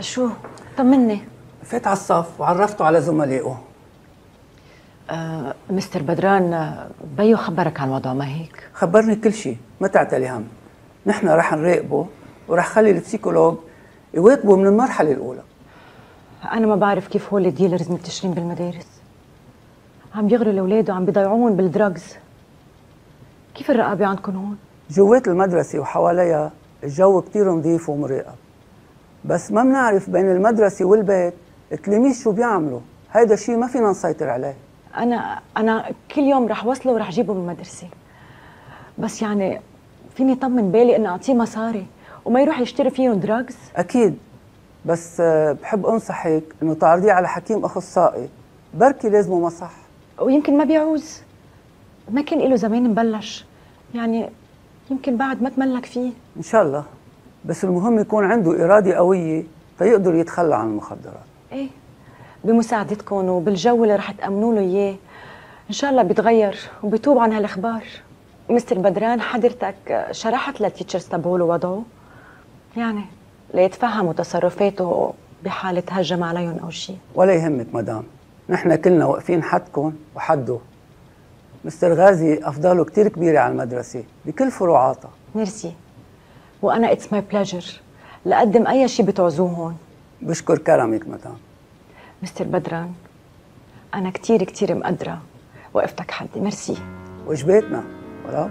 شو؟ طمني. فات على الصف وعرفته على زملائه. آه مستر بدران آه، بيو خبرك عن الوضع ما هيك؟ خبرني كل شيء ما تعتلي هم. نحن رح نراقبه ورح خلي ال psychologue يواكبه من المرحلة الأولى. أنا ما بعرف كيف هول ال dealers منتشرين بالمدارس. عم يغروا الأولاد وعم بيضيعوهم بال drugs كيف الرقابة عندكم هون؟ جوات المدرسة وحواليها الجو كتير نظيف ومراقب بس ما بنعرف بين المدرسة والبيت التلاميذ شو بيعملوا. هيدا الشيء ما فينا نسيطر عليه. أنا أنا كل يوم رح وصله ورح جيبه من المدرسة بس يعني فيني طمن بالي اني أعطيه مصاري وما يروح يشتري فيهم دراجز أكيد. بس آه، بحب انصحك إنه تعرضيه على حكيم أخصائي. بركي لازمه مصح ويمكن ما بيعوز. ما كان له زمان مبلش. يعني يمكن بعد ما تملك فيه. إن شاء الله. بس المهم يكون عنده إرادة قوية تيقدر يتخلى عن المخدرات. إيه بمساعدتكم وبالجو اللي رح تأمنوا له إياه إن شاء الله بيتغير وبيتوب عن هالأخبار. مستر بدران حضرتك شرحت للتيتشرز تبعوله وضعه يعني ليتفهموا تصرفاته بحالة هجم عليهم أو شيء. ولا يهمك مدام. نحن كلنا واقفين حدكم وحده. مستر غازي أفضاله كتير كبيرة على المدرسة بكل فروعاتها. ميرسي. وأنا it's my pleasure لأقدم أي شيء بتعوزوه هون. بشكر كرمك مدام. مستر بدران أنا كتير كتير مقدرة. وقفتك حدي ميرسي. واجباتنا ولو